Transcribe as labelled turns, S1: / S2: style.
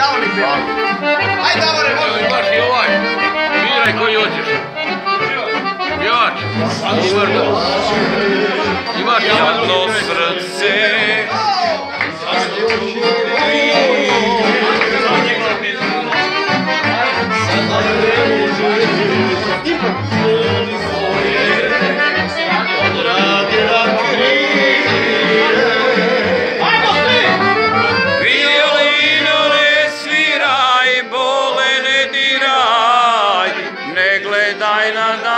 S1: dao ni peva. Ajde, Davore, može.
S2: Imaš i ovaj. Biraj koji hoćeš. Pjevač. Imaš i ovaj.
S3: Jedno srce gledaj na